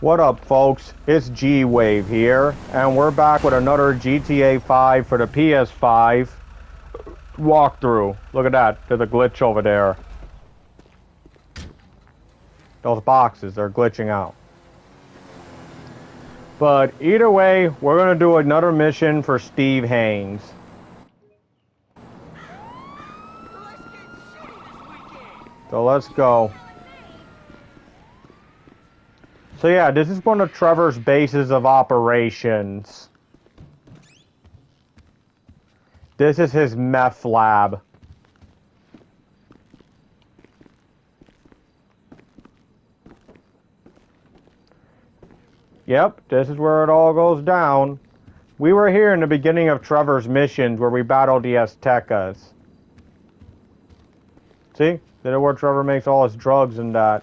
What up, folks? It's G-Wave here, and we're back with another GTA 5 for the PS5 walkthrough. Look at that. There's a glitch over there. Those boxes, they're glitching out. But either way, we're going to do another mission for Steve Haynes. So let's go. So yeah, this is one of Trevor's bases of operations. This is his meth lab. Yep, this is where it all goes down. We were here in the beginning of Trevor's missions where we battled the Aztecas. See? This is where Trevor makes all his drugs and that.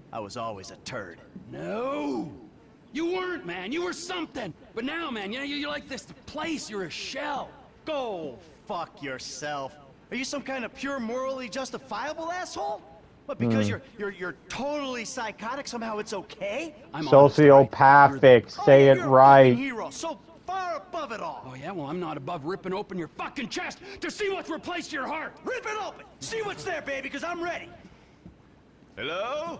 I was always a turd. No! You weren't, man. You were something. But now, man, you know, you're like this place. You're a shell. Go fuck yourself. Are you some kind of pure morally justifiable asshole? But because hmm. you're you're you're totally psychotic, somehow it's okay? I'm honest, all right? Sociopathic. Oh, Say yeah, it you're a right. fucking hero, so far above it all. Oh, yeah? Well, I'm not above ripping open your fucking chest to see what's replaced your heart. Rip it open. See what's there, baby, because I'm ready. Hello?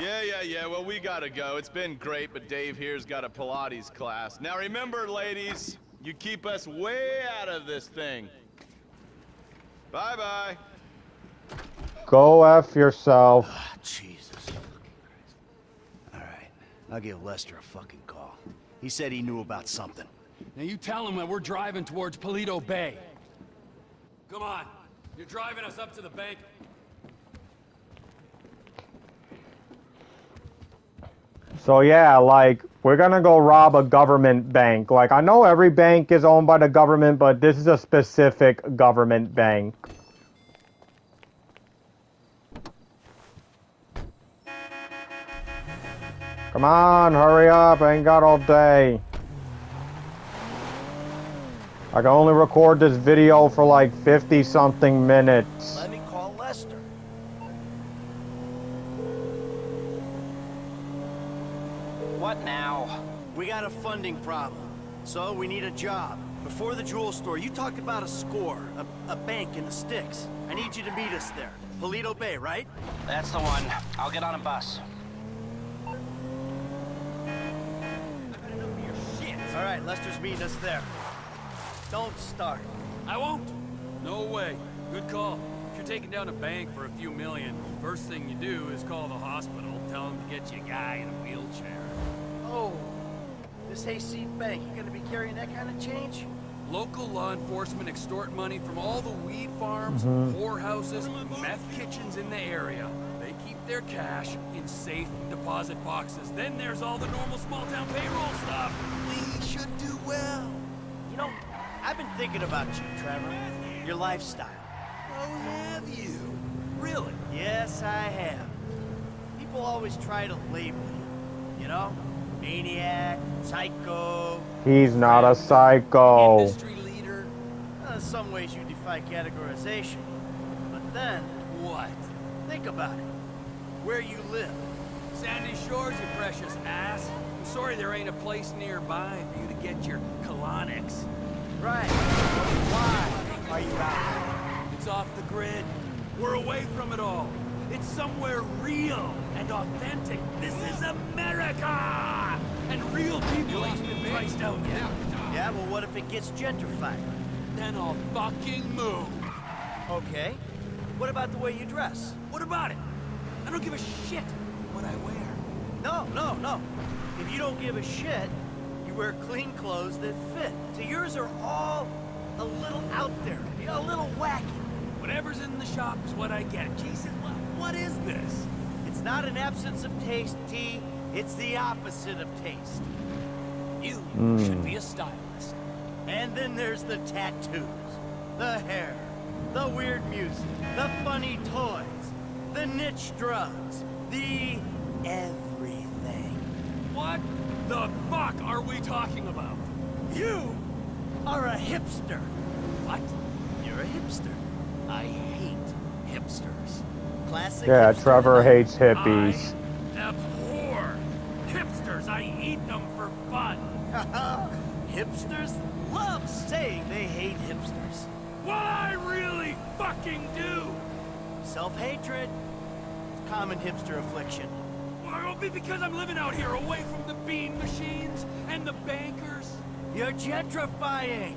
Yeah, yeah, yeah, well, we gotta go. It's been great, but Dave here's got a Pilates class. Now remember, ladies, you keep us way out of this thing. Bye-bye. Go F yourself. Ah, Jesus. All right, I'll give Lester a fucking call. He said he knew about something. Now you tell him that we're driving towards Paleto Bay. Come on. You're driving us up to the bank. So yeah, like we're gonna go rob a government bank. Like I know every bank is owned by the government, but this is a specific government bank. Come on, hurry up, I ain't got all day. I can only record this video for like 50 something minutes. Let me call Lester. What now? We got a funding problem, so we need a job. Before the jewel store, you talked about a score, a, a bank in the sticks. I need you to meet us there. Paleto Bay, right? That's the one. I'll get on a bus. All right, Lester's meeting us there. Don't start. I won't. No way. Good call. If you're taking down a bank for a few million, first thing you do is call the hospital, tell them to get you a guy in a wheelchair. Oh, this Hayseed Bank, you gonna be carrying that kind of change? Local law enforcement extort money from all the weed farms, Mm-hmm. whorehouses, meth kitchens in the area. They keep their cash in safe deposit boxes. Then there's all the normal small-town payroll stuff. We should do well. You know, I've been thinking about you, Trevor. Your lifestyle. Oh, have you? Really? Yes, I have. People always try to label you. You know? Maniac, psycho. He's not a psycho. Industry leader? Uh, in some ways you defy categorization. But then, What? think about it. Where you live. Sandy Shores, you precious ass. I'm sorry there ain't a place nearby for you to get your colonics. Right. Why are you out It's off the grid. We're away from it all. It's somewhere real and authentic. This is America! And real people ain't been priced out yet. Yeah, well, what if it gets gentrified? Then I'll fucking move. Okay. What about the way you dress? What about it? I don't give a shit what I wear. No, no, no. If you don't give a shit, you wear clean clothes that fit. So yours are all a little out there, a little wacky. Whatever's in the shop is what I get. Jesus, what, what is this? It's not an absence of taste, T. It's the opposite of taste. You hmm. should be a stylist. And then there's the tattoos, the hair, the weird music, the funny toys, the niche drugs, the everything. What the fuck are we talking about? You are a hipster. What? You're a hipster. I hate hipsters. Classic Yeah, hipster Trevor hates hippies. Fucking do. Self-hatred, common hipster affliction. Be because I'm living out here away from the bean machines and the bankers. You're gentrifying.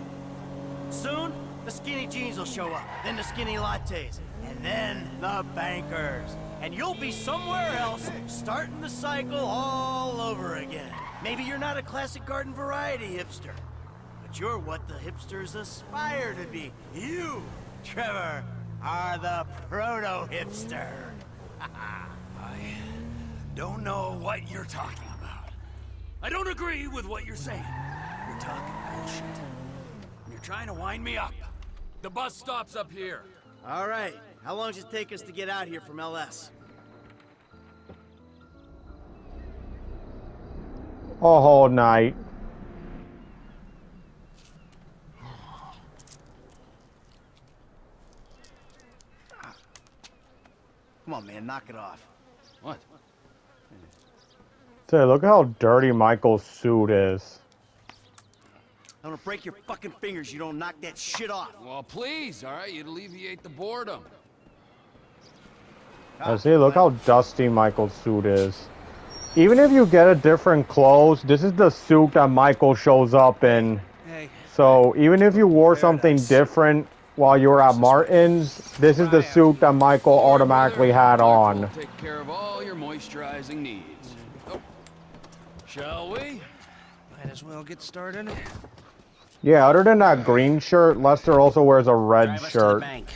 Soon, the skinny jeans will show up, then the skinny lattes, and then the bankers. And you'll be somewhere else, starting the cycle all over again. Maybe you're not a classic garden variety hipster, but you're what the hipsters aspire to be. You, Trevor, are the proto-hipster. I don't know what you're talking about. I don't agree with what you're saying. You're talking bullshit. And you're trying to wind me up. The bus stops up here. All right, how long does it take us to get out here from LS? A whole night. Come on, man, knock it off. What? Say, look how dirty Michael's suit is. I'm gonna break your fucking fingers. You don't knock that shit off. Well, please, all right? You'd alleviate the boredom. Ah, I see, look how dusty Michael's suit is. Even if you get a different clothes, this is the suit that Michael shows up in. Hey, So even if you wore something different while you were at Martin's, this is the suit that Michael automatically had on. Take care of all your moisturizing needs. Oh. Shall we? might as well get started. Yeah, other than that green shirt, Lester also wears a red Drive us to the shirt. bank.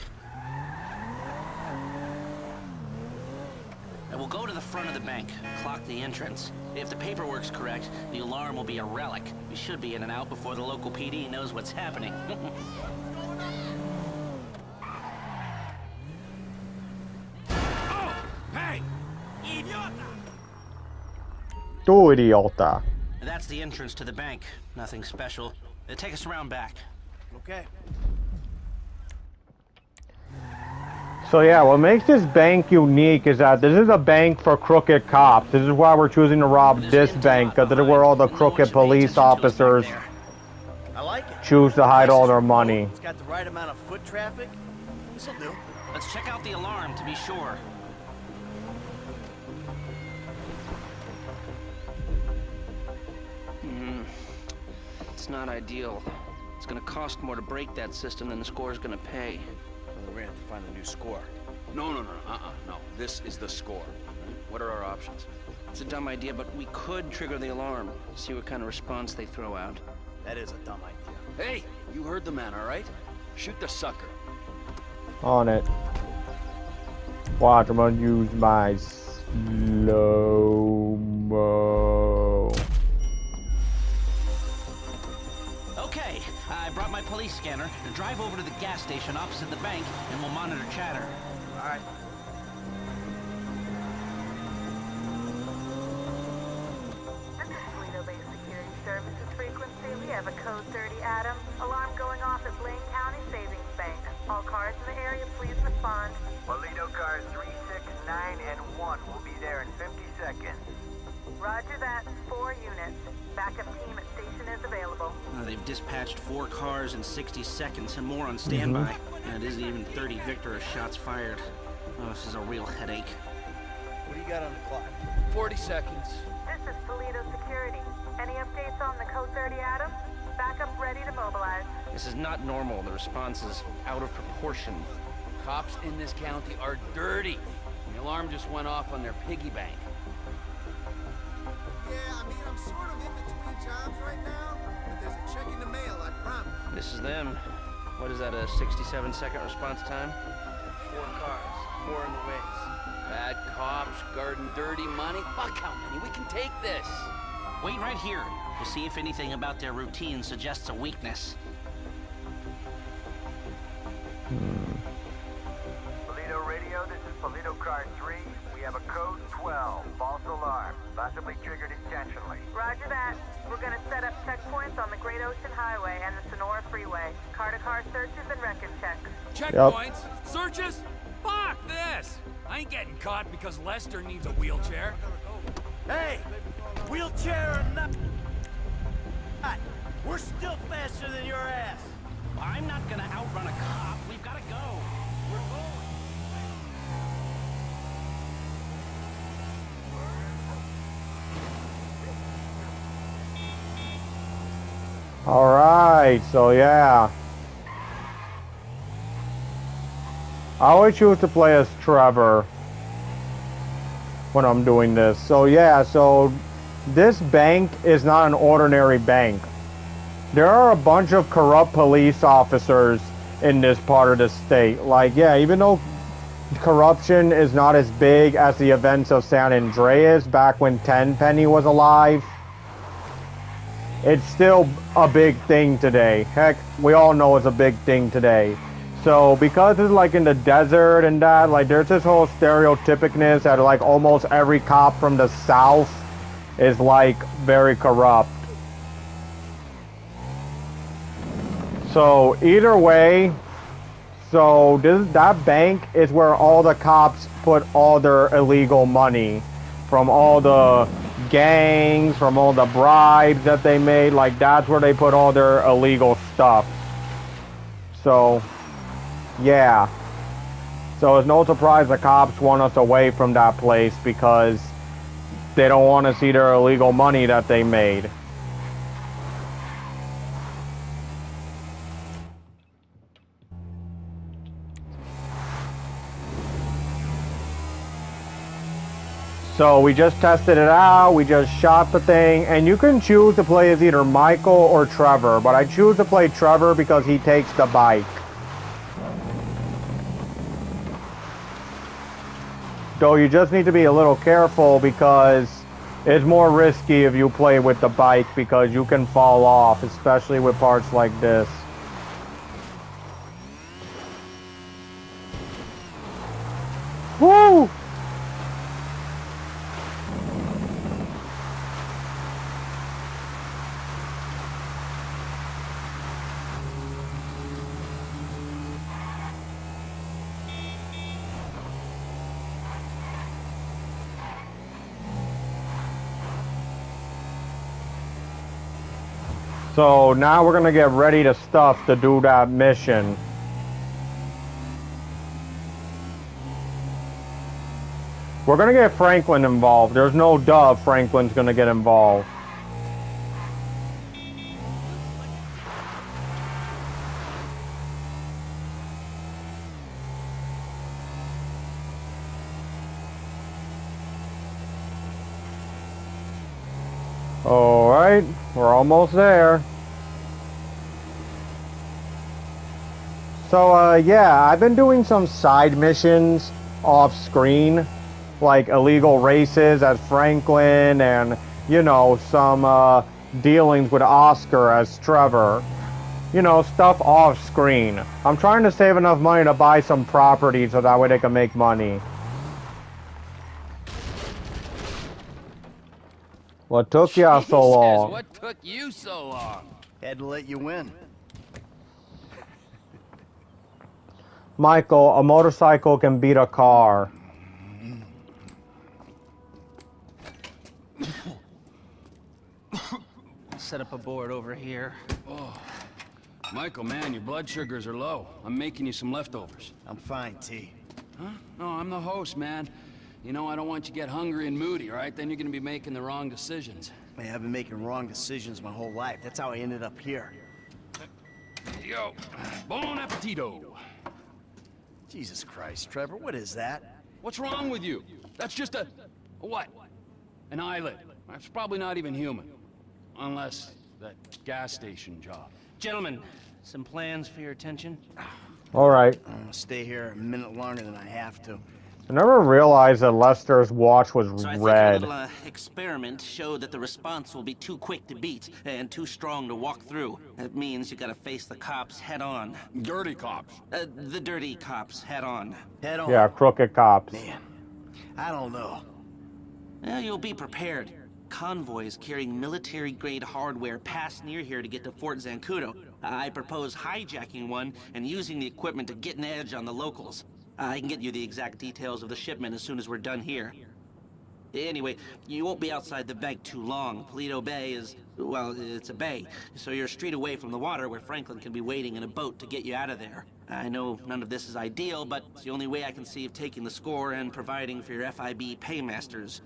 And we'll go to the front of the bank, clock the entrance. If the paperwork's correct, the alarm will be a relic. We should be in and out before the local PD knows what's happening. Tu idiota. That's the entrance to the bank. Nothing special. Uh, Take us around back. Okay. So yeah, what makes this bank unique is that this is a bank for crooked cops. This is why we're choosing to rob There's this bank, because this is where all the behind. No one crooked police attention to us back officers. I like it. choose to hide all their money. It's got the right amount of foot traffic. This'll do. Let's check out the alarm to be sure. It's not ideal. It's gonna cost more to break that system than the score's gonna pay. Well, we're gonna have to find a new score. No, no, no, uh-uh, no. This is the score. What are our options? It's a dumb idea, but we could trigger the alarm. See what kind of response they throw out. That is a dumb idea. Hey, you heard the man, all right? Shoot the sucker. On it. Watch, I'm gonna use my slow-mo. Police scanner. And drive over to the gas station opposite the bank, and we'll monitor chatter. All right. This is Paleto Bay Security Services frequency. We have a code 30 Adam. Uh, they've dispatched four cars in 60 seconds and more on standby. And it isn't even 30 Victor shots fired. Oh, this is a real headache. What do you got on the clock? 40 seconds. This is Paleto Security. Any updates on the code 30 Adam? Backup ready to mobilize. This is not normal. The response is out of proportion. Cops in this county are dirty. The alarm just went off on their piggy bank. Them. What is that, a 67 second response time? Four cars. More in the ways. Bad cops, guarding dirty money. Fuck how many? We can take this. Wait right here. We'll see if anything about their routine suggests a weakness. Hmm. Paleto Radio, this is Paleto Car 3. We have a code 12, false alarm, possibly triggered intentionally. Roger that. We're gonna set up checkpoints on the Great Ocean Highway and the Senora Car-to-car searches and record checks. Checkpoints? Searches? Fuck this! I ain't getting caught because Lester needs a wheelchair. Hey! Wheelchair or not, we're still faster than your ass. I'm not gonna outrun a cop. We've gotta go. We're going. Alright, so yeah. I always choose to play as Trevor when I'm doing this. So yeah, so this bank is not an ordinary bank. There are a bunch of corrupt police officers in this part of the state. Like, yeah, even though corruption is not as big as the events of San Andreas back when Tenpenny was alive, it's still a big thing today. Heck, we all know it's a big thing today. So because it's like in the desert and that, like there's this whole stereotypicness that like almost every cop from the south is like very corrupt. So either way, so this that bank is where all the cops put all their illegal money from all the gangs, from all the bribes that they made. Like that's where they put all their illegal stuff. So yeah. So it's no surprise the cops want us away from that place because they don't want to see their illegal money that they made. So we just tested it out, we just shot the thing, and you can choose to play as either Michael or Trevor, but I choose to play Trevor because he takes the bike. Though you just need to be a little careful because it's more risky if you play with the bike because you can fall off, especially with parts like this. Woo! So now we're gonna get ready to stuff to do that mission. We're gonna get Franklin involved. There's no dub Franklin's gonna get involved. Alright, we're almost there. So, uh, yeah, I've been doing some side missions off screen, like illegal races as Franklin and, you know, some, uh, dealings with Oscar as Trevor. You know, stuff off screen. I'm trying to save enough money to buy some property so that way they can make money. What took ya so long? What took you so long? Had to let you win. Michael, a motorcycle can beat a car. Set up a board over here. Oh. Michael, man, your blood sugars are low. I'm making you some leftovers. I'm fine, T. Huh? No, I'm the host, man. You know, I don't want you to get hungry and moody, right? Then you're gonna be making the wrong decisions. Man, I've been making wrong decisions my whole life. That's how I ended up here. Here you go. Bon appetito. Jesus Christ, Trevor, what is that? What's wrong with you? That's just a... a what? An eyelid. That's probably not even human. Unless that gas station job. Gentlemen, some plans for your attention? Alright. I'm gonna stay here a minute longer than I have to. I never realized that Lester's watch was So I think a red. little uh, experiment showed that the response will be too quick to beat and too strong to walk through. That means you gotta face the cops head on. Dirty cops. Uh, the dirty cops head on. Head on. Yeah, crooked cops. Man, I don't know. Well, you'll be prepared. Convoys carrying military-grade hardware pass near here to get to Fort Zancudo. I propose hijacking one and using the equipment to get an edge on the locals. I can get you the exact details of the shipment as soon as we're done here. Anyway, you won't be outside the bank too long. Paleto Bay is, well, it's a bay, so you're a street away from the water where Franklin can be waiting in a boat to get you out of there. I know none of this is ideal, but it's the only way I can see of taking the score and providing for your FIB paymasters.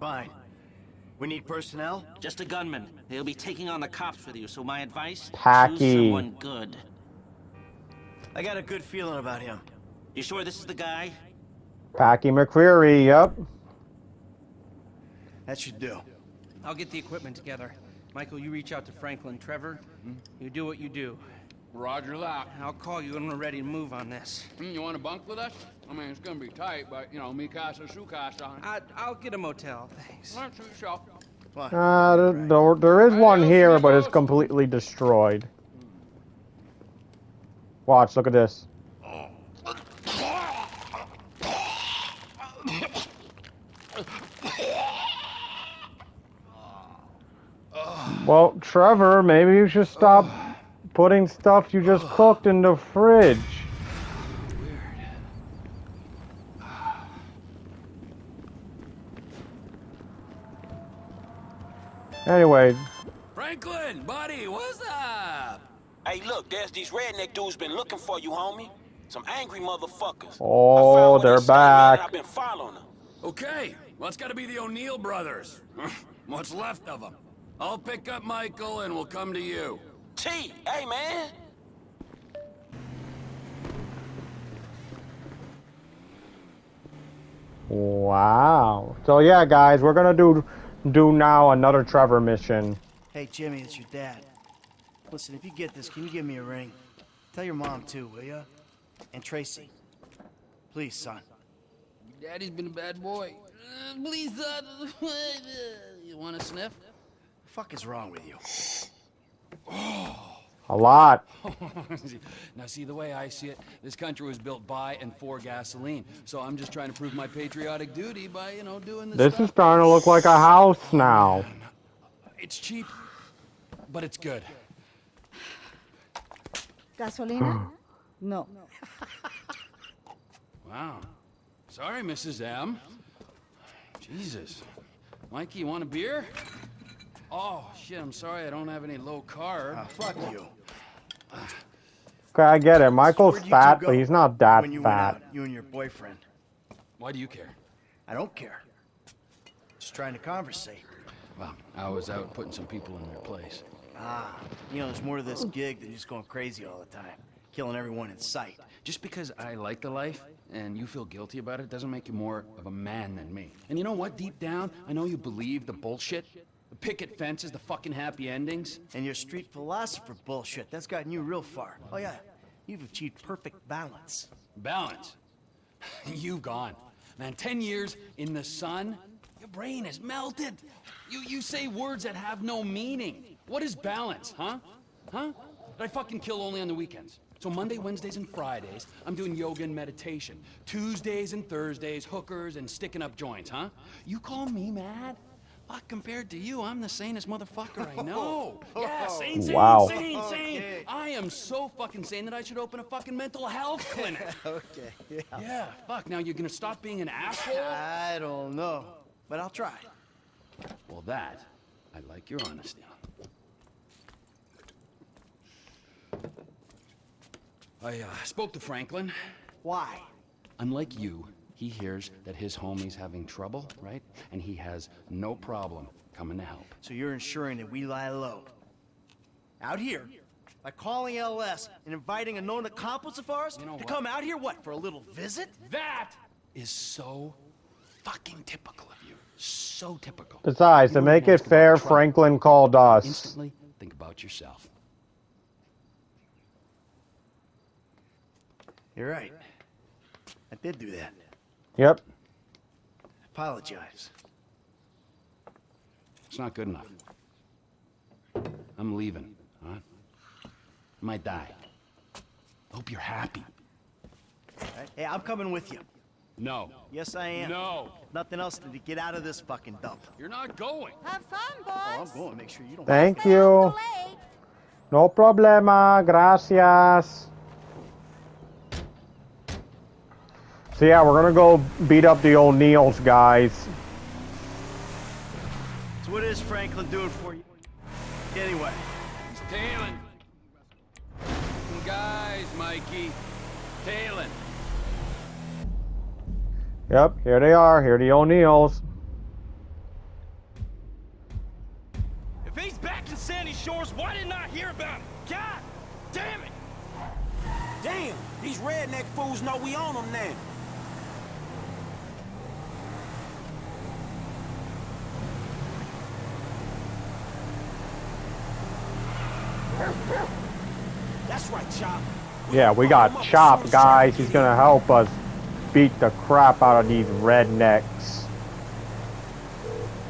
Fine. We need personnel? Just a gunman. They'll be taking on the cops with you, so my advice, Tacky. choose someone good. I got a good feeling about him. You sure this is the guy? Packy McCreary, yep. That should do. I'll get the equipment together. Michael, you reach out to Franklin Trevor. You do what you do. Roger that. I'll call you when we're ready to move on this. Hmm, you want to bunk with us? I mean, it's gonna be tight, but, you know, me casa, su casa. I, I'll get a motel, thanks. Let's suit yourself. Fine. Uh, there, there- there is one here, but it's completely destroyed. Watch, look at this. Well, Trevor, maybe you should stop putting stuff you just cooked in the fridge. Anyway, Franklin, buddy, what's up? Hey, look, there's these redneck dudes been looking for you, homie. Some angry motherfuckers. Oh, I found oh, one they're back. I've been following them. Okay, well, it's gotta be the O'Neill brothers. What's left of them. I'll pick up Michael and we'll come to you. T, hey, man. wow. So yeah, guys, we're gonna do do now another Trevor mission. Hey, Jimmy, it's your dad. Listen, if you get this, can you give me a ring? Tell your mom, too, will ya? And Tracy. Please, son. Daddy's been a bad boy. Uh, please, son. you want a sniff? The fuck is wrong with you? A lot. now, see, the way I see it, this country was built by and for gasoline. So I'm just trying to prove my patriotic duty by, you know, doing this This stuff. is starting to look like a house now. It's cheap, but it's good. ¿Gasolina? No. Wow. Sorry, Mrs. M. Jesus. Mikey, you want a beer? Oh, shit, I'm sorry I don't have any low carb. Ah, fuck you. Okay, I get it. Michael's Where'd you two fat, but he's not that you fat. out, you and your boyfriend. Why do you care? I don't care. Just trying to conversate. Well, I was out putting some people in their place. Ah, you know, there's more to this gig than just going crazy all the time, killing everyone in sight. Just because I like the life and you feel guilty about it doesn't make you more of a man than me. And you know what? Deep down, I know you believe the bullshit. The picket fences, the fucking happy endings. And your street philosopher bullshit, that's gotten you real far. Oh yeah, you've achieved perfect balance. Balance. You've gone. Man, 10 years in the sun, your brain is melted. You, you say words that have no meaning. What is balance, huh? Huh? Did I fucking kill only on the weekends? So Monday, Wednesdays, and Fridays, I'm doing yoga and meditation. Tuesdays and Thursdays, hookers and sticking up joints, huh? You call me mad? Fuck, compared to you, I'm the sanest motherfucker I know. Oh. Yeah, sane, sane, Wow. sane, sane. I am so fucking sane that I should open a fucking mental health clinic. okay, yeah. Yeah, fuck, now you're gonna stop being an asshole? I don't know, but I'll try. Well, that, I like your honesty on. I uh, spoke to Franklin. Why? Unlike you, he hears that his homie's having trouble, right? And he has no problem coming to help. So you're ensuring that we lie low. Out here, by calling LS and inviting a known accomplice of ours You know to what? come out here, what, for a little visit? That is so fucking typical of you. So typical. Besides, You to make it fair. Franklin called us. Instantly think about yourself. You're right. I did do that. Yep. Apologize. It's not good enough. I'm leaving, huh? I might die. Hope you're happy. Right? Hey, I'm coming with you. No. Yes, I am. No. Nothing else to get out of this fucking dump. You're not going. Have fun, Oh, boys. I'm going. Make sure you don't. Thank you. out too late. No problema. Gracias. So yeah, we're gonna go beat up the old O'Neills, guys. So what is Franklin doing for you? Anyway, He's tailing. Some guys, Mikey. Tailing. Yep, here they are. Here the O'Neills. If he's back in Sandy Shores, why didn't I hear about him? God damn it! Damn, these redneck fools know we own them now. Right, Chop. Yeah, we got Chop, guys. He's gonna help us beat the crap out of these rednecks.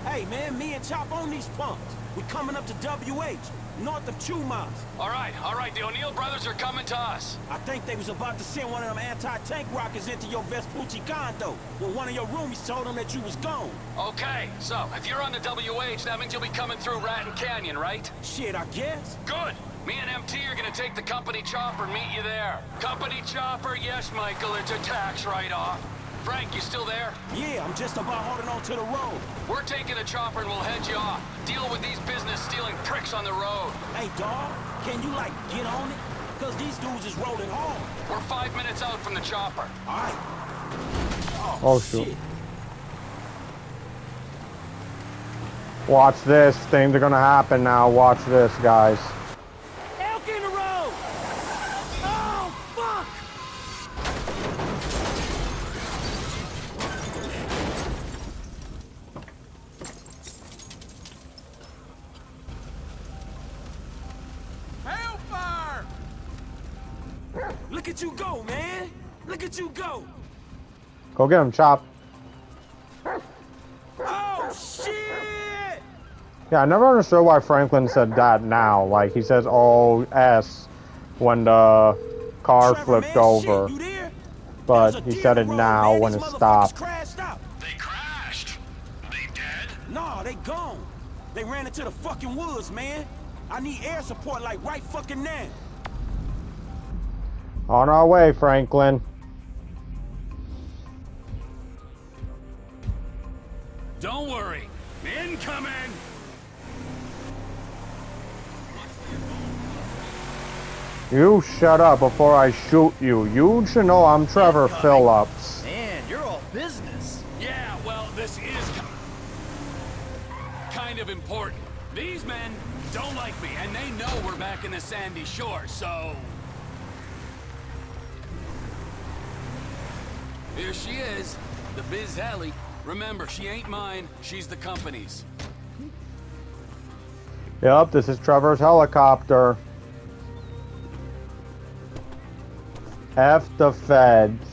Hey, man, me and Chop own these pumps. We're coming up to WH, north of Chumash. All right, all right. The O'Neill brothers are coming to us. I think they was about to send one of them anti-tank rockets into your Vespucci condo when one of your roomies told them that you was gone. Okay, so if you're on the WH, that means you'll be coming through Raton Canyon, right? Shit, I guess. Good. Me and MT are gonna take the company chopper and meet you there. Company chopper, yes, Michael. It's a tax write-off. Frank, you still there? Yeah, I'm just about holding on to the road. We're taking the chopper and we'll head you off. Deal with these business-stealing pricks on the road. Hey, dawg, can you, like, get on it? Because these dudes is rolling home. We're five minutes out from the chopper. All right. Oh, oh shoot. Watch this. Things are gonna happen now. Watch this, guys. Go get him, Chop. Oh, shit! Yeah, I never understood why Franklin said that now. Like, he says, oh, S, when the car Trevor, flipped man, over. shit. But he said it road, now man. when These it stopped. crashed out. They crashed. They dead? Nah, they gone. They ran into the fucking woods, man. I need air support like right fucking now. On our way, Franklin. Don't worry. Incoming! You shut up before I shoot you. You should know I'm Trevor Phillips. man, you're all business. Yeah, well, this is kind of important. These men don't like me, and they know we're back in the sandy shore, so... Here she is, the Biz Heli. Remember, she ain't mine, she's the company's. Yep, this is Trevor's helicopter. F the feds.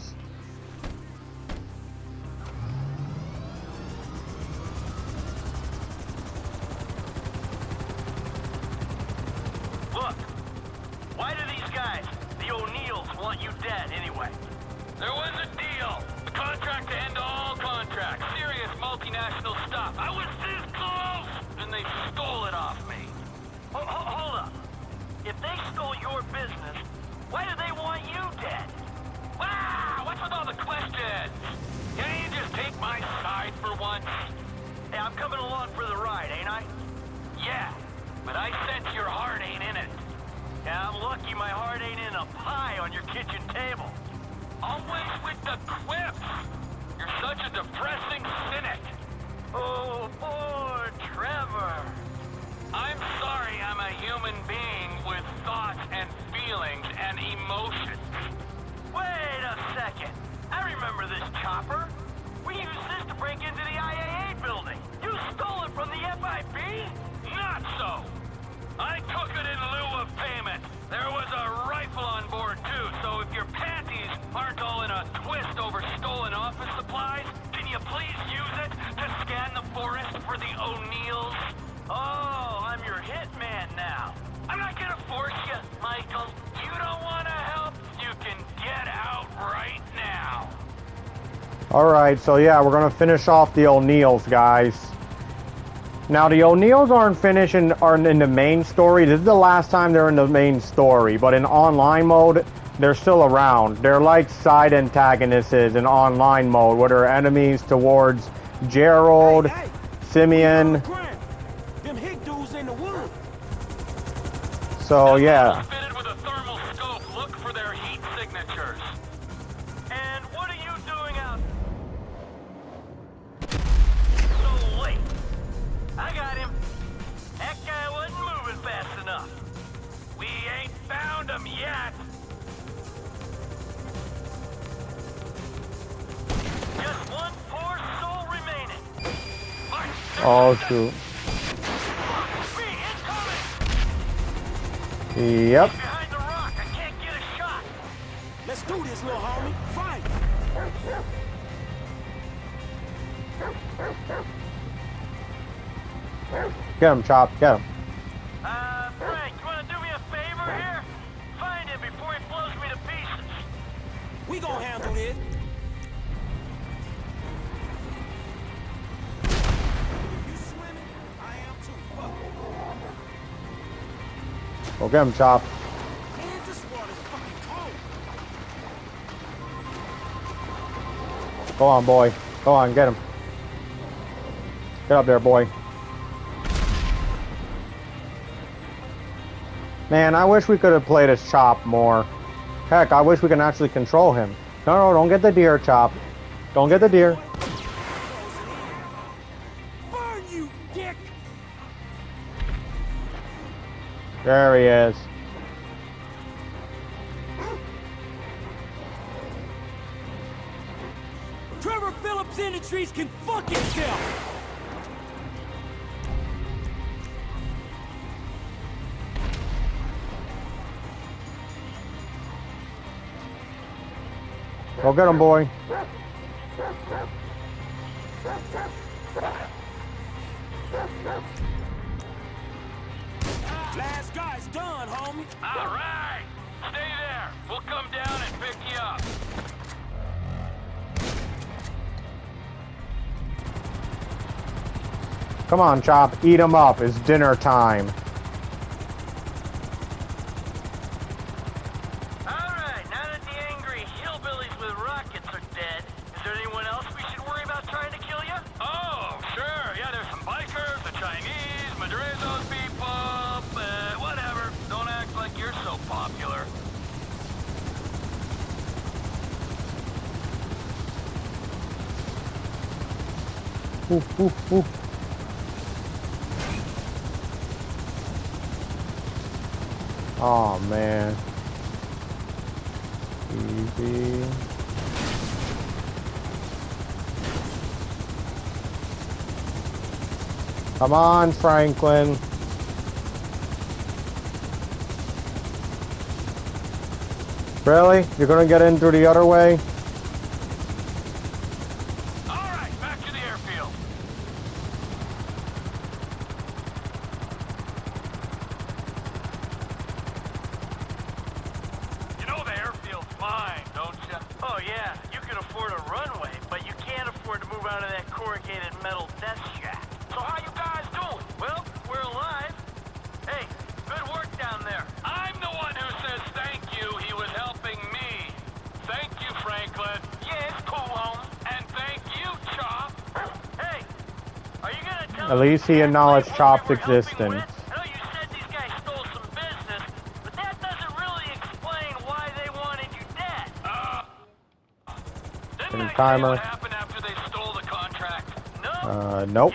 Alright, so yeah, we're gonna finish off the O'Neills, guys. Now, the O'Neills aren't finished in, aren't in the main story. This is the last time they're in the main story, but in online mode, they're still around. They're like side antagonists in online mode, where they're enemies towards Gerald, Hey, hey, Simeon. Them dudes in the woods. So yeah. Get him, Chop. Get him. Uh, Frank, you wanna do me a favor here? Find him before he blows me to pieces. We gon' handle this. You swimming? I am too. Fuck. Go get him, Chop. Man, this water's fucking cold. Go on, boy. Go on, get him. Get up there, boy. Man, I wish we could have played as Chop more. Heck, I wish we could actually control him. No, no, don't get the deer, Chop. Don't get the deer. Burn you, dick. There he is. Trevor Phillips Industries can fuck Go get him, boy. Last guy's done, homie. All right. Stay there. We'll come down and pick you up. Come on, Chop. Eat him up. It's dinner time. Alright, now that the angry hillbillies with rockets are dead, is there anyone else we should worry about trying to kill you? Oh, sure. Yeah, there's some bikers, the Chinese, Madrazo's people, uh, whatever. Don't act like you're so popular. Oof, oof, oof. Oh man. Easy. Come on, Franklin. Really? You're gonna get in through the other way? They wanted you dead. Uh, In timer. happened after they stole the contract? No, Uh, nope.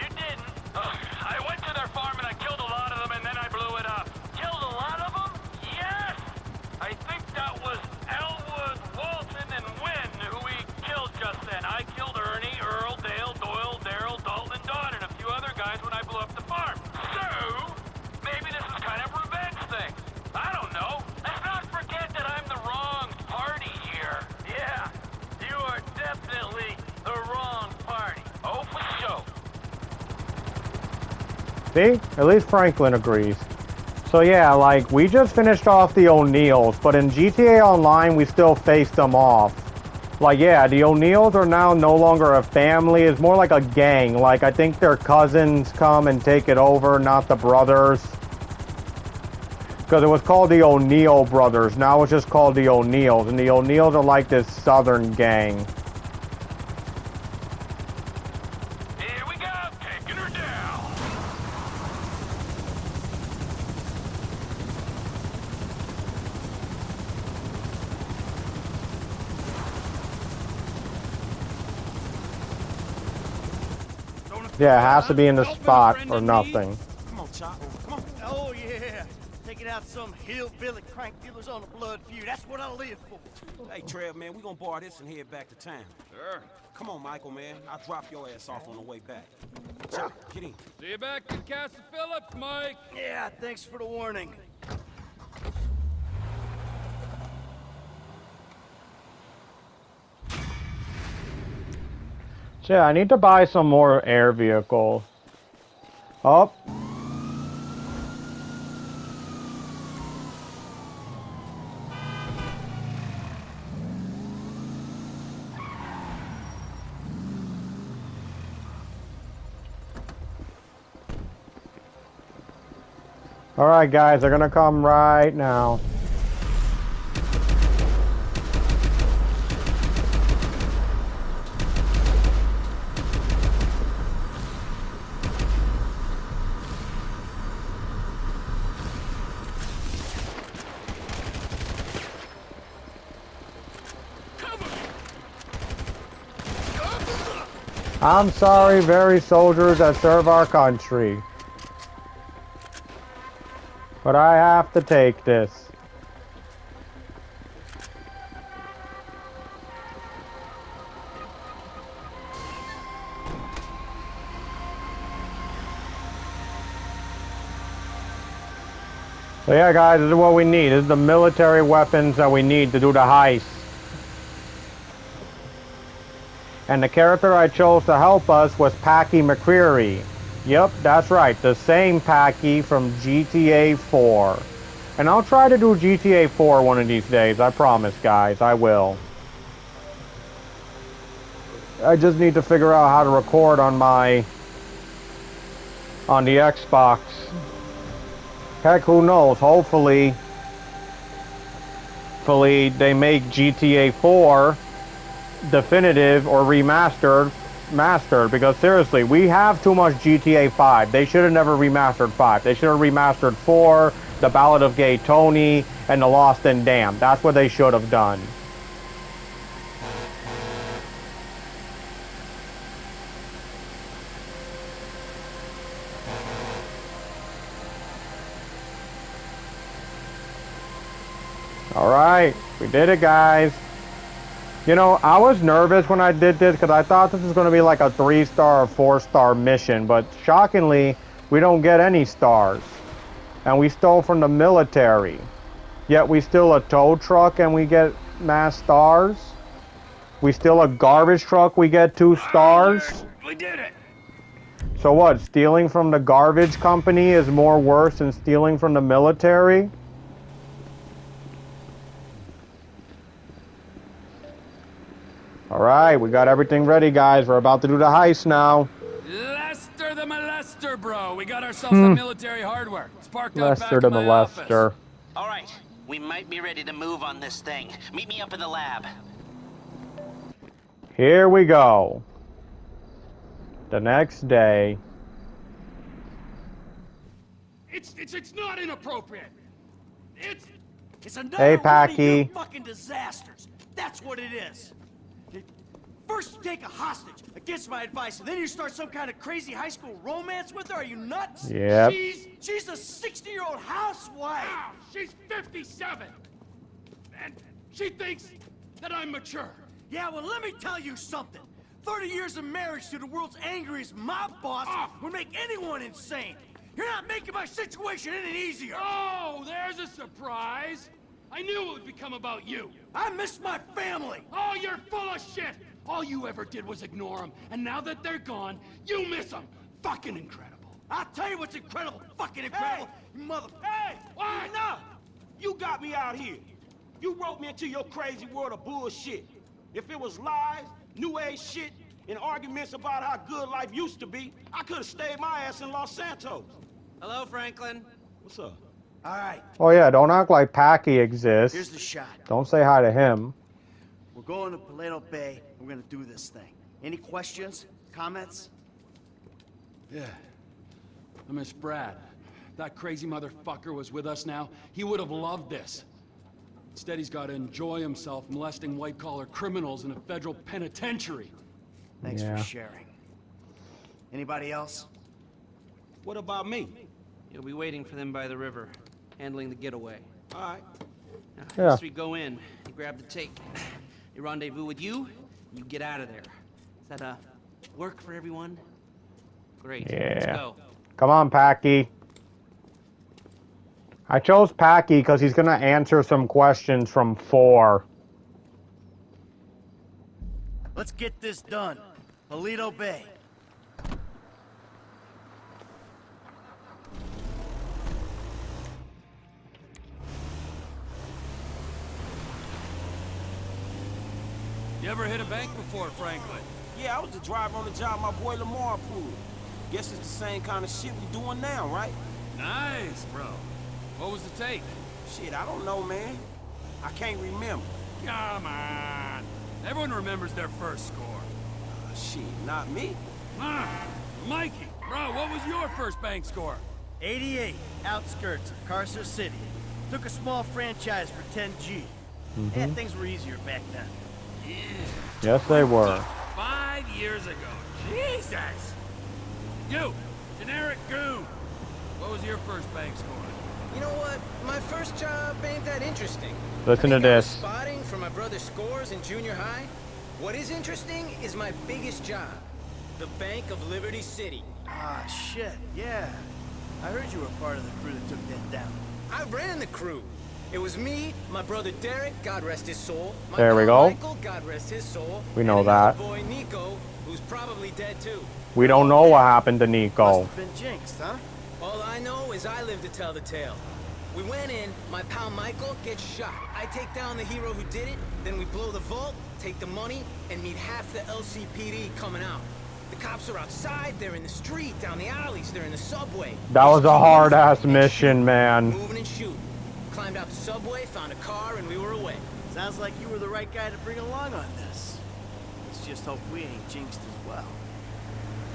Franklin agrees. So yeah, like, we just finished off the O'Neills, but in GTA Online, we still face them off. Like, yeah, the O'Neills are now no longer a family. It's more like a gang. Like, I think their cousins come and take it over, not the brothers. Because it was called the O'Neill brothers. Now it's just called the O'Neills. And the O'Neills are like this southern gang. Here we go, taking her down. Yeah, it has to be in the spot or nothing. Come on, Chop. Come on. Oh, yeah. Taking out some hillbilly crank dealers on a blood feud. That's what I live for. Hey, Trev, man, we gonna bar this and head back to town. Sure. Come on, Michael, man. I'll drop your ass off on the way back. Chop, get in. See you back in Castle Phillips, Mike. Yeah, thanks for the warning. Yeah, I need to buy some more air vehicles. Oh. Alright guys, they're gonna come right now. I'm sorry, very soldiers that serve our country. But I have to take this. So yeah, guys, this is what we need. This is the military weapons that we need to do the heist. And the character I chose to help us was Packie McReary. Yep, that's right, the same Packie from GTA 4. And I'll try to do GTA 4 one of these days, I promise, guys, I will. I just need to figure out how to record on my... on the Xbox. Heck, who knows, hopefully... Hopefully they make GTA 4 definitive or remastered mastered because seriously we have too much GTA 5 they should have never remastered 5 they should have remastered 4 the Ballad of Gay Tony and the Lost and Damned. That's what they should have done. All right we did it guys you know, I was nervous when I did this because I thought this was going to be like a three-star or four-star mission, but shockingly, we don't get any stars. And we stole from the military. Yet we steal a tow truck and we get mass stars. We steal a garbage truck, we get two stars. We did it! So what, stealing from the garbage company is more worse than stealing from the military? Alright, we got everything ready, guys. We're about to do the heist now. Lester the molester, bro. We got ourselves some military hardware. It's parked out back Hmm. Lester the of my office. molester. All right, we might be ready to move on this thing. Meet me up in the lab. Here we go. The next day. It's, it's, it's not inappropriate. It's... It's another Hey, one of your Packie. fucking disasters. That's what it is. You- First you take a hostage against my advice, and then you start some kind of crazy high school romance with her. Are you nuts? Yep. She's she's a 60-year-old housewife. Wow, she's 57. And she thinks that I'm mature. Yeah, well, let me tell you something. 30 years of marriage to the world's angriest mob boss Ah. would make anyone insane. You're not making my situation any easier. Oh, there's a surprise. I knew it would become about you. I miss my family. Oh, you're full of shit. All you ever did was ignore them. And now that they're gone, you miss them. Fucking incredible. I'll tell you what's incredible. Fucking incredible. You mother. Hey! What? Enough! You got me out here. You wrote me into your crazy world of bullshit. If it was lies, new age shit, and arguments about how good life used to be, I could have stayed my ass in Los Santos. Hello, Franklin. What's up? All right, Oh yeah, don't act like Packie exists. here's the shot. Don't say hi to him. We're going to Paleto Bay. We're gonna do this thing. Any questions? Comments? Yeah. I miss Brad. That crazy motherfucker was with us now. He would have loved this. Instead, he's got to enjoy himself molesting white-collar criminals in a federal penitentiary. Thanks Yeah. for sharing. Anybody else? What about me? You'll be waiting for them by the river, handling the getaway. All right. Now, Yeah. As we go in, you grab the take. A rendezvous with you, you get out of there. Is that uh work for everyone? Great. Let's Yeah. go. Come on, Packie. I chose Packie because he's gonna answer some questions from four. Let's get this done. Paleto Bay. You ever hit a bank before, Franklin? Yeah, I was the driver on the job my boy Lamar pulled. Guess it's the same kind of shit we doing now, right? Nice, bro. What was the take? Shit, I don't know, man. I can't remember. Come on. Everyone remembers their first score. Uh, shit, not me. Ah, Mikey, bro, what was your first bank score? 88, outskirts of Carcer City. Took a small franchise for 10G. Yeah, things were easier back then. Yes, they were. Five years ago. Jesus! You, generic goon. What was your first bank score? You know what? My first job ain't that interesting. Listen I to think I was this. Spotting for my brother's scores in junior high. What is interesting is my biggest job, the Bank of Liberty City. Ah, shit, yeah. I heard you were part of the crew that took that down. I ran the crew. It was me, my brother Derek, God rest his soul. My There we go. Michael, God rest his soul. We know that. boy Nico, who's probably dead too. We don't know what happened to Must Nico. have been jinxed, huh? All I know is I live to tell the tale. We went in, my pal Michael gets shot. I take down the hero who did it, then we blow the vault, take the money, and meet half the LCPD coming out. The cops are outside, they're in the street, down the alleys, they're in the subway. That was a hard-ass mission, man. Moving and shooting. Climbed out the subway, found a car, and we were away. Sounds like you were the right guy to bring along on this. Let's just hope we ain't jinxed as well.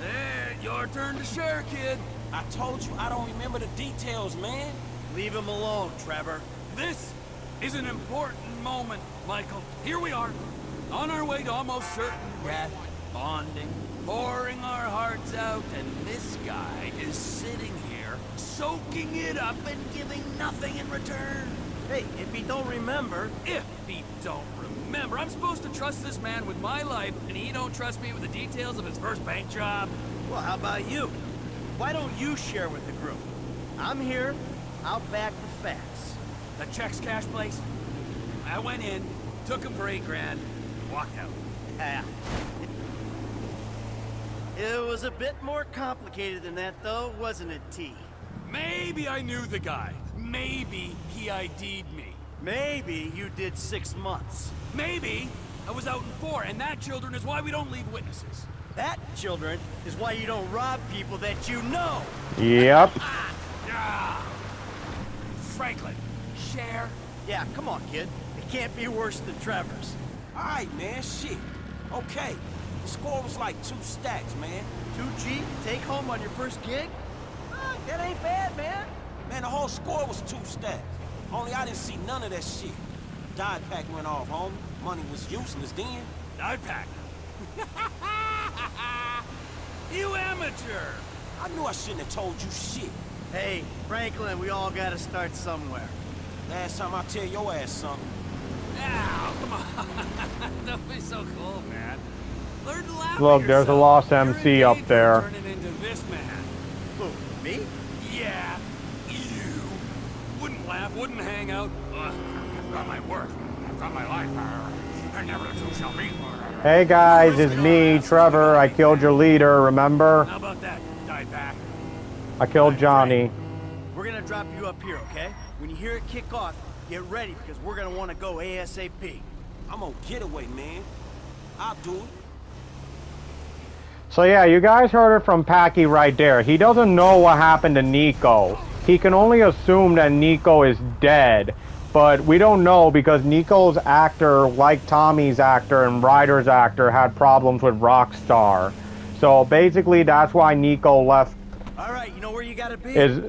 There, your turn to share, kid. I told you I don't remember the details, man. Leave him alone, Trevor. This is an important moment, Michael. Here we are, on our way to almost certain death, bonding, pouring our hearts out, and this guy is sitting here, soaking it up and giving nothing in return. Hey, if he don't remember, If he don't remember, I'm supposed to trust this man with my life, and he don't trust me with the details of his first bank job. well, how about you? why don't you share with the group? I'm here. I'll back the facts. The checks cash place? I went in, took him for eight grand, walked out. Yeah. It was a bit more complicated than that, though, wasn't it, T? Maybe I knew the guy. Maybe he ID'd me. Maybe you did six months. Maybe I was out in four, and that, children, is why we don't leave witnesses. That, children, is why you don't rob people that you know. Yep. Yeah. Franklin, share. Yeah, come on, kid. It can't be worse than Trevor's. All right, man, shit. Okay, the score was like two stacks, man. 2G, take home on your first gig? Ah, that ain't bad, man. Man, the whole score was two stacks. Only I didn't see none of that shit. Dye pack went off, homie. Money was useless then. Dye pack. you amateur. I knew I shouldn't have told you shit. Hey, Franklin, we all gotta start somewhere. Last time I tell your ass something. Ow, come on. Don't be so cool, man. Learn to laugh Look, at there's a lost MC up danger of there. Turning into this man. Who, me? Yeah, you. Wouldn't wouldn't hang out. Ugh, I've got my work. I've got my life. And never the two shall meet. Hey guys, it's me, Trevor. I killed your leader, remember? How about that, die back? I killed Johnny. We're gonna drop you up here, okay? When you hear it kick off, get ready because we're gonna want to go ASAP. I'm on getaway, man. I'll do it. So yeah, you guys heard it from Packie right there. He doesn't know what happened to Nico. He can only assume that Nico is dead. But we don't know because Nico's actor, like Tommy's actor and Ryder's actor, had problems with Rockstar. So basically that's why Nico left All right, you know where you gotta be? his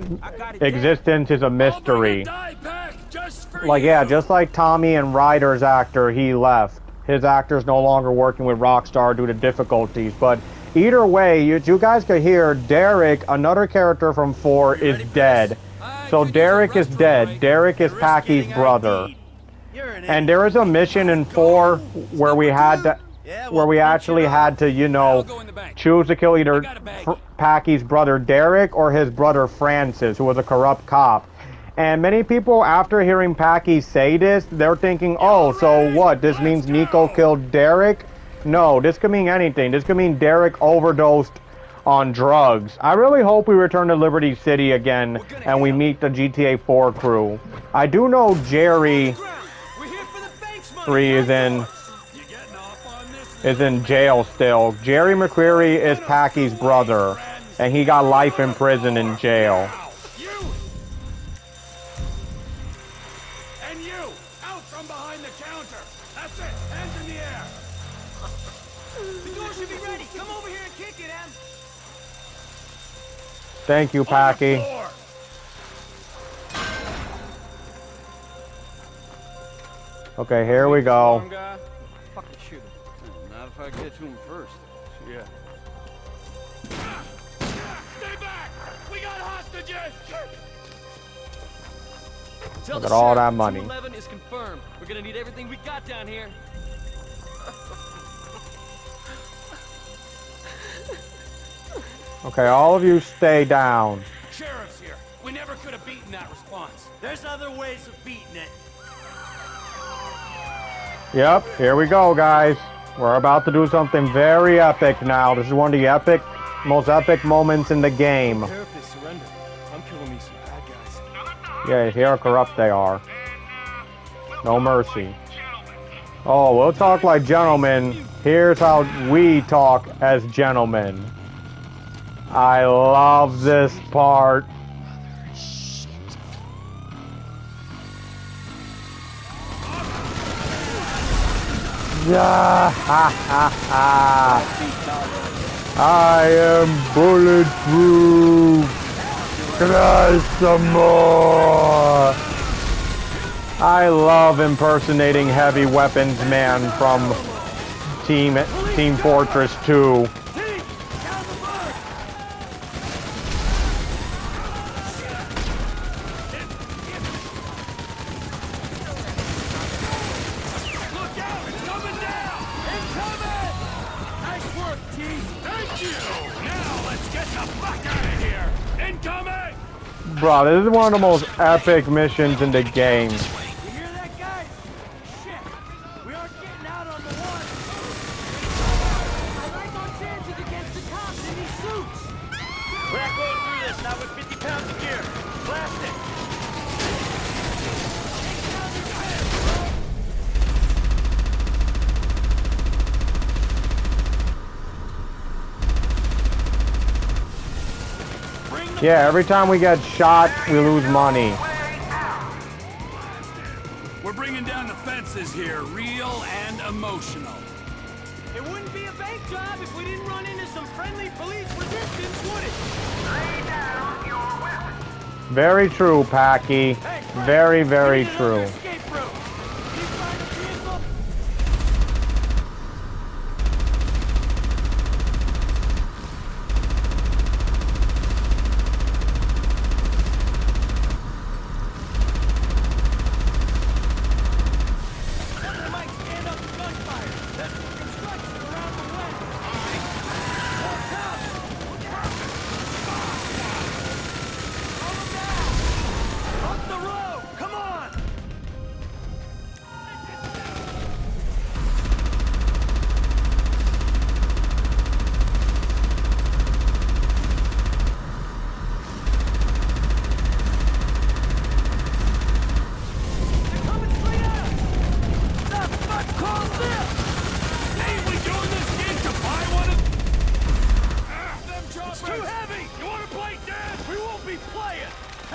existence is a mystery. Dye pack just for Like you. yeah, just like Tommy and Ryder's actor, he left. His actor's no longer working with Rockstar due to difficulties. But either way, you, you guys could hear Derek, another character from 4, is dead. So Derek is dead. Derek is Packie's brother. And there is a mission in 4 where we had to where we actually had to, you know, choose to kill either Fr- Packie's brother Derek or his brother Francis, who was a corrupt cop. And many people, after hearing Packie say this, they're thinking, oh, so what? This means Nico killed Derek? No, this could mean anything. This could mean Derek overdosed on drugs. I really hope we return to Liberty City again and we meet the GTA 4 crew. I do know Gerry 3 is in is in jail still. Gerry McReary is Packie's brother, and he got life in prison in jail. Should be ready. Come over here and kick it, Em. Thank you, Packie. Okay, here we go. Fucking shoot him. Not if I get to him first. Yeah. Stay back! We got hostages! Look at all that money. 211 is confirmed. We're gonna need everything we got down here. Okay, all of you stay down. Sheriff's here. We never could have beaten that response. There's other ways of beating it. Yep, here we go, guys. We're about to do something very epic now. This is one of the epic, most epic moments in the game. care if they surrender. I'm killing me some bad guys. Yeah, here how corrupt they are. No mercy. Oh, we'll talk like gentlemen. Here's how we talk as gentlemen. I love this part. Yeah. I am bulletproof. Try some more. I love impersonating heavy weapons man from Team Team Fortress 2. Thank you! Now let's get the fuck out of here! Bro, this is one of the most epic missions in the game. Yeah, every time we get shot, we lose money. We're bringing down the fences here, real and emotional. It wouldn't be a bank job if we didn't run into some friendly police resistance, would it? Lay down your weapon. Very true, Packie. Very, very true.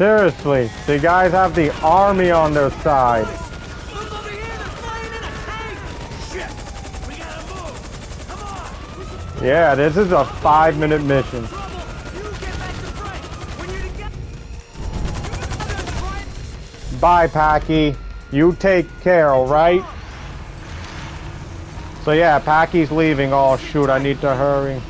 Seriously, the guys have the army on their side. Look over here, they're flying in a tank! Shit! We gotta move! Come on! Yeah, this is a five minute mission. Bye, Packie. You take care, alright? So yeah, Packie's leaving. Oh shoot, I need to hurry.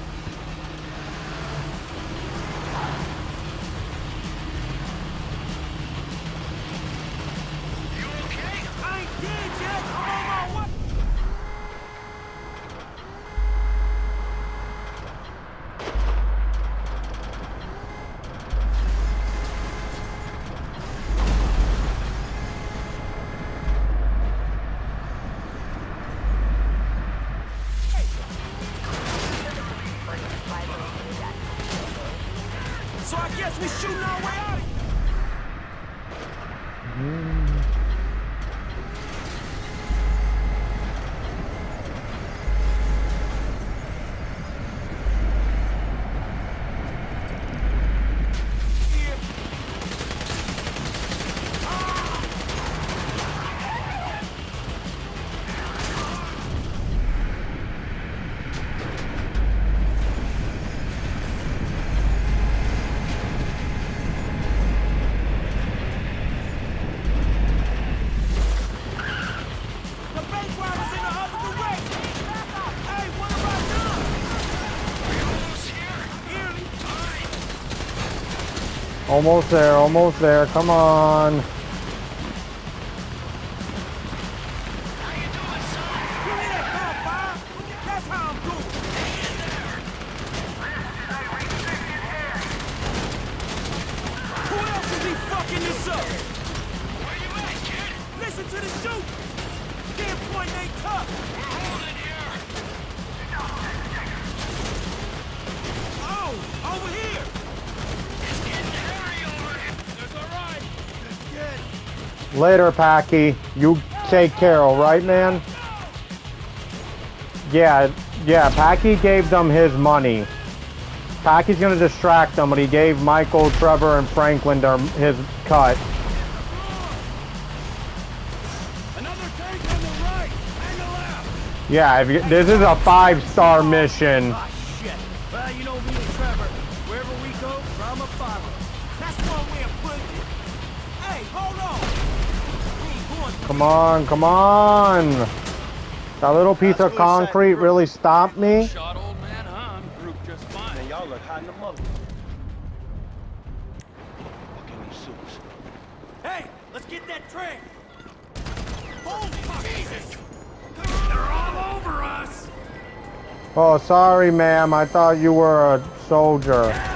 Almost there, almost there. Come on. Packie. You take care, right, man? Yeah, yeah, Packie gave them his money. Packie's gonna distract them, but he gave Michael, Trevor, and Franklin their, his cut. Another tank on the right and the left. Yeah, if you, this is a five-star mission. Come on, come on. That little piece of concrete really stopped me. Shot old man, huh? I'm grouped just fine. Man, y'all look hot in the mother. Fucking these suits. Hey, let's get that train. Holy Jesus! They're all over us! Oh, sorry, ma'am. I thought you were a soldier.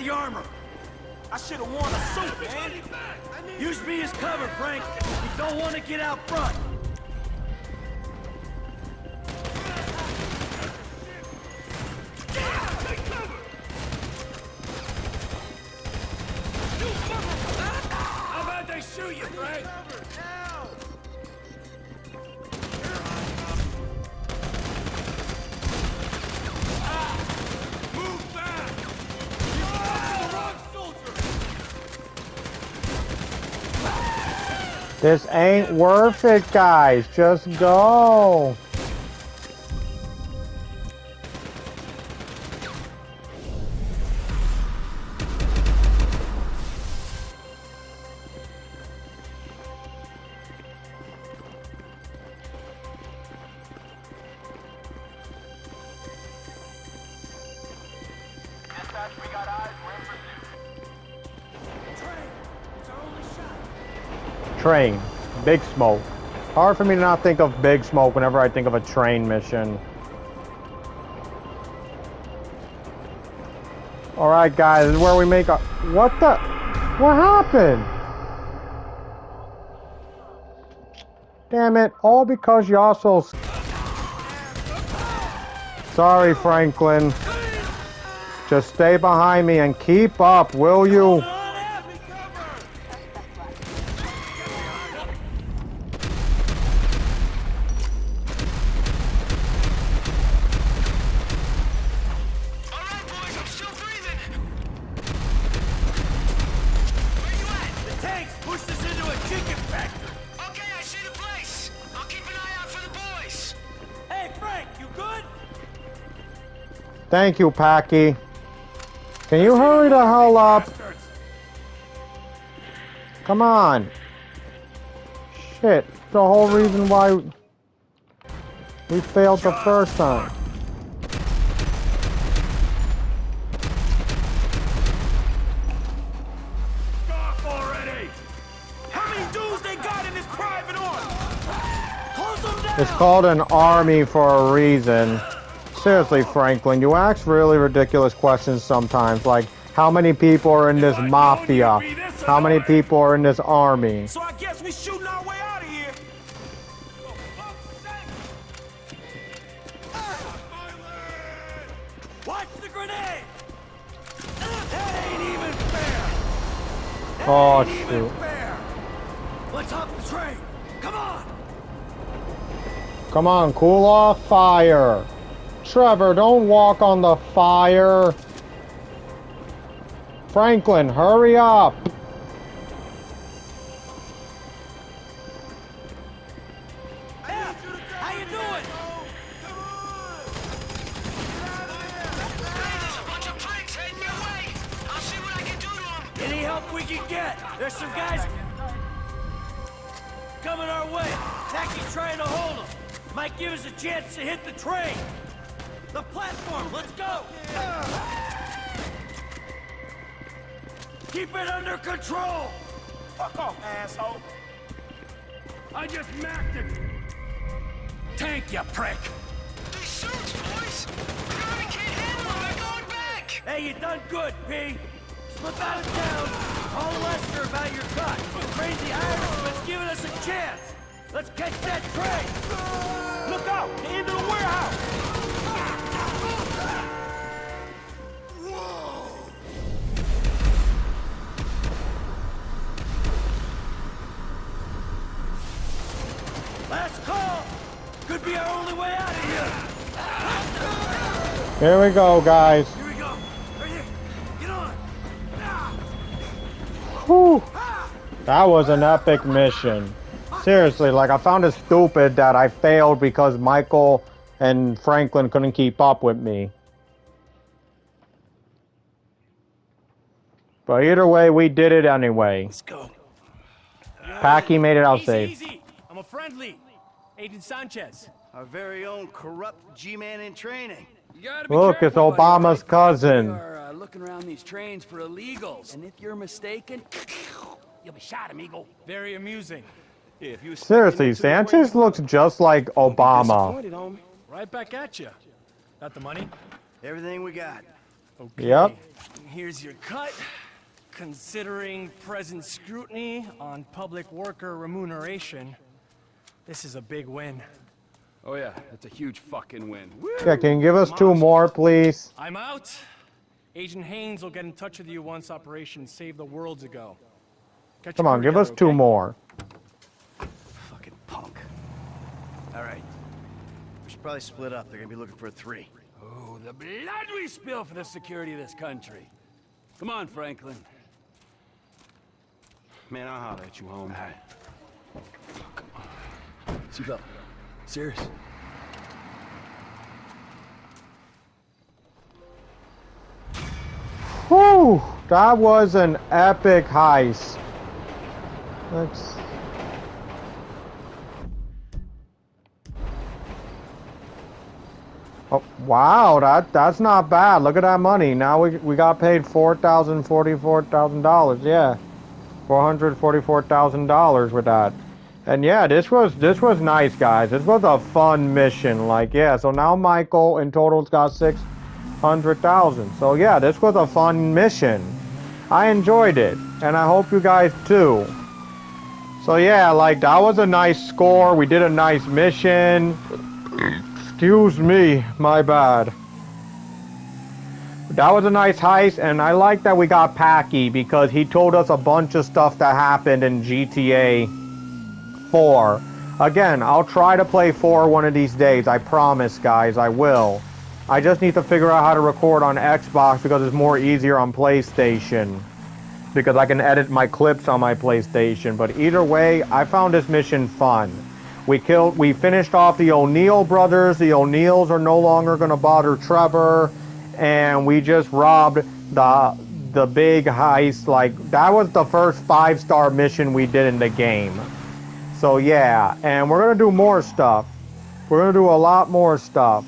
The armor. I should have worn a suit, man. Use me as cover, Frank. We don't want to get out front. This ain't worth it, guys. Just go. Big smoke. Hard for me to not think of big smoke whenever I think of a train mission. Alright guys, this is where we make a... What the... What happened? Damn it, all because y'all so... Sorry, Franklin. Just stay behind me and keep up, will you? Thank you, Packie. Can you hurry the hell up? Come on. Shit, the whole reason why we failed the first time. Stop already! How many dudes they got in this private army? Close them down! It's called an army for a reason. Seriously, Franklin, you ask really ridiculous questions sometimes, like how many people are in this mafia? How many people are in this army? So I guess we shooting our way out of here. Watch the grenade! That ain't even fair! Oh, shoot. fair! Let's hop the train! Come on! Come on, cool off fire. Trevor, don't walk on the fire. Franklin, hurry up. Keep it under control! Fuck off, asshole. I just macked it. Tank, you prick. They search, boys! Hey, you done good, P. Slip out of town. Call Lester about your cut. Crazy Irishman's giving us a chance. Let's catch that train. Look out! The end of the warehouse! Here we go, guys. Here we go. Right here. Get on. Ah. That was an epic mission. Seriously, like I found it stupid that I failed because Michael and Franklin couldn't keep up with me. But either way, we did it anyway. Let's go. Packie made it out easy, safe. Easy. I'm a friendly. Agent Sanchez. Our very own corrupt G-Man in training. You Look, it's. Obama's cousin. We are uh, looking around these trains for illegals, and if you're mistaken, you'll be shot, amigo. Very amusing. Yeah, if you Seriously, Sanchez looks just like Obama. disappointed on me. Right back at you. Got the money? Everything we got. Okay. Yep. Here's your cut. Considering present scrutiny on public worker remuneration, this is a big win. Oh yeah, that's a huge fucking win. Yeah, can you give us two more, please? I'm out. Agent Haines will get in touch with you once Operation Save the World's ago. Get Come on, crew give us two okay? more. Fucking punk. All right. We should probably split up. They're gonna be looking for a three. Oh, the blood we spill for the security of this country. Come on, Franklin. Man, I'll holler at you, home. homie. Seatbelt. Serious. Whew, that was an epic heist. Let's. Oh, wow, that that's not bad. Look at that money. Now we we got paid four thousand forty-four thousand dollars. Yeah, four hundred forty-four thousand dollars with that. And yeah, this was this was nice, guys. This was a fun mission. Like, yeah. So now Michael in total's got six hundred thousand. So yeah, this was a fun mission. I enjoyed it, and I hope you guys too. So yeah, like that was a nice score. We did a nice mission. Excuse me, my bad. That was a nice heist, and I like that we got Packie because he told us a bunch of stuff that happened in GTA 4. Again, I'll try to play 4 one of these days. I promise, guys, I will. I just need to figure out how to record on Xbox because it's more easier on PlayStation. Because I can edit my clips on my PlayStation. But either way, I found this mission fun. We killed, we finished off the O'Neill brothers. The O'Neills are no longer going to bother Trevor. And we just robbed the the big heist. Like, that was the first five-star mission we did in the game. So yeah, and we're to do more stuff. We're to do a lot more stuff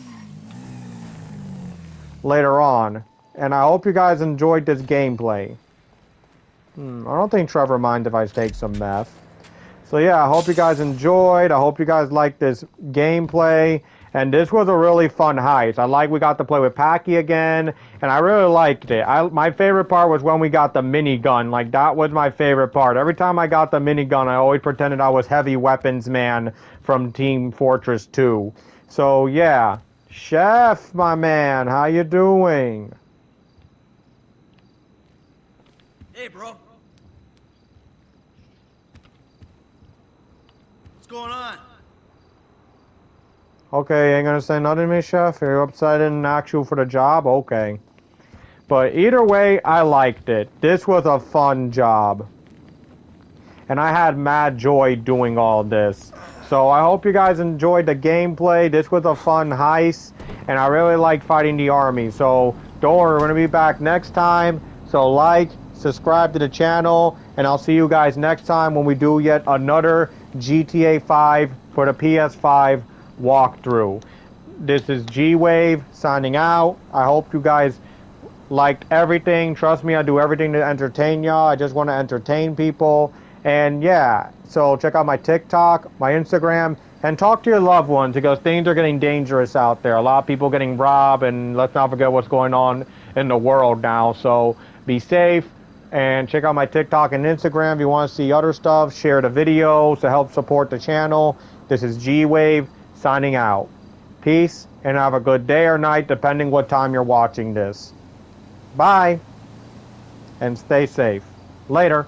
later on. And I hope you guys enjoyed this gameplay. Hmm, I don't think Trevor minds if I take some meth. So yeah, I hope you guys enjoyed. I hope you guys liked this gameplay. And this was a really fun heist. I like we got to play with Packie again, and I really liked it. I, my favorite part was when we got the minigun. Like, that was my favorite part. Every time I got the minigun, I always pretended I was Heavy Weapons Man from Team Fortress 2. So, yeah. Chef, my man, how you doing? Hey, bro. What's going on? Okay, ain't gonna say nothing to me, Chef? You're upset ask you for the job? Okay. But either way, I liked it. This was a fun job. And I had mad joy doing all this. So I hope you guys enjoyed the gameplay. This was a fun heist. And I really liked fighting the army. So don't worry, we're gonna be back next time. So like, subscribe to the channel, and I'll see you guys next time when we do yet another GTA 5 for the PS5 walkthrough. This is G-Wave signing out. I hope you guys liked everything. Trust me, I do everything to entertain y'all. I just want to entertain people. And yeah, so check out my TikTok, my Instagram, and talk to your loved ones because things are getting dangerous out there. A lot of people getting robbed, and let's not forget what's going on in the world now. So be safe and check out my TikTok and Instagram if you want to see other stuff. Share the videos to help support the channel. This is G-Wave signing out. Peace and have a good day or night depending what time you're watching this. Bye and stay safe. Later.